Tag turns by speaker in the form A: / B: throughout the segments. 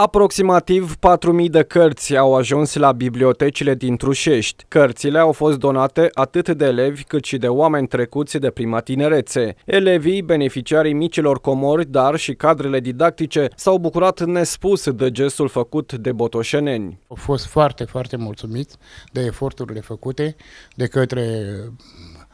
A: Aproximativ 4.000 de cărți au ajuns la bibliotecile din Trușești. Cărțile au fost donate atât de elevi cât și de oameni trecuți de prima tinerețe. Elevii, beneficiarii micilor comori, dar și cadrele didactice s-au bucurat nespus de gestul făcut de botoșeneni.
B: Au fost foarte, foarte mulțumiți de eforturile făcute de către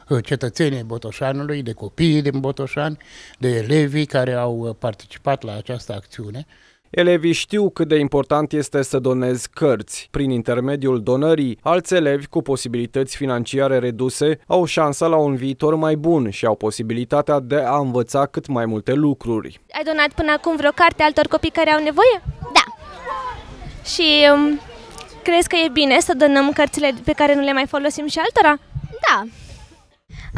B: uh, cetățenii Botoșanului, de copiii din Botoșani, de elevii care au uh, participat la această acțiune.
A: Elevii știu cât de important este să donezi cărți. Prin intermediul donării, alți elevi cu posibilități financiare reduse au șansa la un viitor mai bun și au posibilitatea de a învăța cât mai multe lucruri.
C: Ai donat până acum vreo carte altor copii care au nevoie?
D: Da.
C: Și um, crezi că e bine să donăm cărțile pe care nu le mai folosim și altora?
D: Da.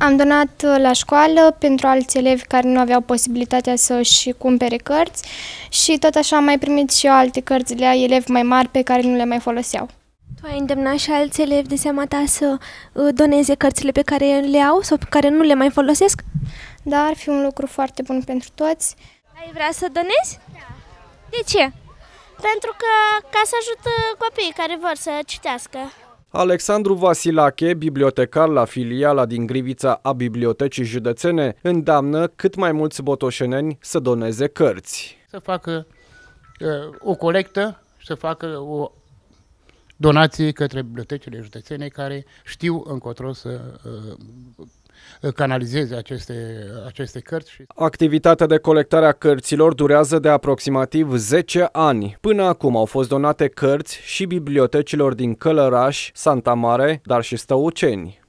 E: Am donat uh, la școală pentru alți elevi care nu aveau posibilitatea să-și cumpere cărți și tot așa am mai primit și eu alte cărți de la elevi mai mari pe care nu le mai foloseau.
C: Tu ai îndemnat și alți elevi de seama ta să uh, doneze cărțile pe care le au sau pe care nu le mai folosesc?
E: Da, ar fi un lucru foarte bun pentru toți.
C: Ai vrea să donezi? Da. De ce?
D: Pentru că ca să ajută copiii care vor să citească.
A: Alexandru Vasilache, bibliotecar la filiala din Grivița a Bibliotecii Județene, îndeamnă cât mai mulți botoșeneni să doneze cărți.
B: Să facă uh, o colectă, să facă o donație către bibliotecile județene care știu încotro să uh, canalizeze aceste, aceste cărți.
A: Activitatea de colectare a cărților durează de aproximativ 10 ani. Până acum au fost donate cărți și bibliotecilor din Călăraș, Santa Mare, dar și Stăuceni.